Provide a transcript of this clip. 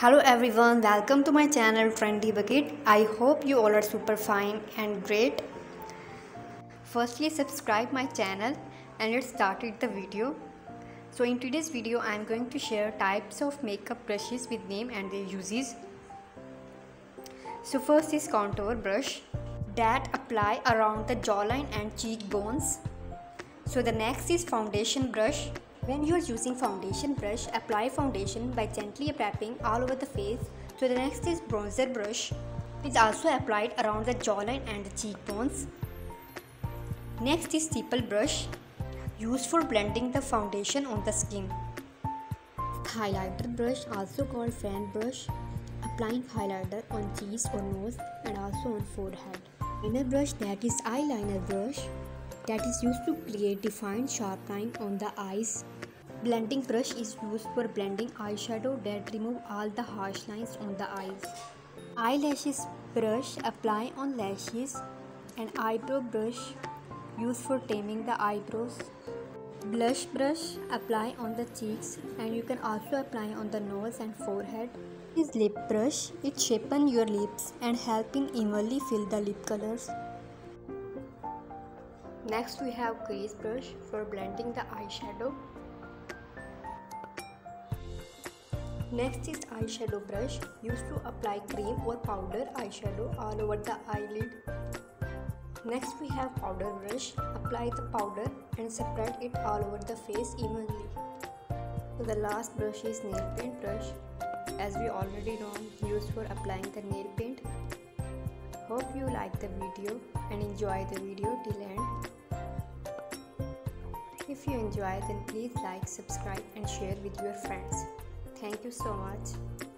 Hello everyone, welcome to my channel Trendy Bucket. I hope you all are super fine and great. Firstly, subscribe my channel and let's start with the video. So in today's video, I am going to share types of makeup brushes with name and their uses. So first is contour brush that apply around the jawline and cheekbones. So the next is foundation brush when you are using foundation brush, apply foundation by gently tapping all over the face. So the next is bronzer brush which also applied around the jawline and the cheekbones. Next is stipple brush used for blending the foundation on the skin. Highlighter brush also called fan brush applying highlighter on cheeks or nose and also on forehead. Liner brush that is eyeliner brush that is used to create defined sharp line on the eyes. Blending brush is used for blending eyeshadow that remove all the harsh lines on the eyes. Eyelashes brush apply on lashes and eyebrow brush used for taming the eyebrows. Blush brush apply on the cheeks and you can also apply on the nose and forehead. This lip brush it shapen your lips and helping evenly fill the lip colors. Next we have crease brush for blending the eyeshadow. Next is eyeshadow brush used to apply cream or powder eyeshadow all over the eyelid. Next we have powder brush. Apply the powder and spread it all over the face evenly. The last brush is nail paint brush as we already know used for applying the nail paint. Hope you like the video and enjoy the video till end. If you enjoy then please like, subscribe and share with your friends. Thank you so much.